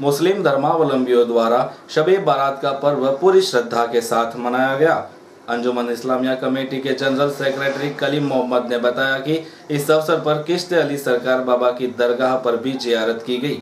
मुस्लिम धर्मावलंबियों द्वारा शब बारात का पर्व पूरी श्रद्धा के साथ मनाया गया। अंजुमन इस्लामिया कमेटी के जनरल सेक्रेटरी कलीम मोहम्मद ने बताया कि इस अवसर पर किश्त अली सरकार बाबा की दरगाह पर भी जियारत की गई।